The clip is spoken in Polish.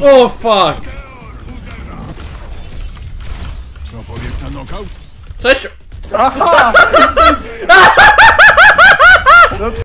O fuck! Co powiesz na knockout? Cześć! Aha!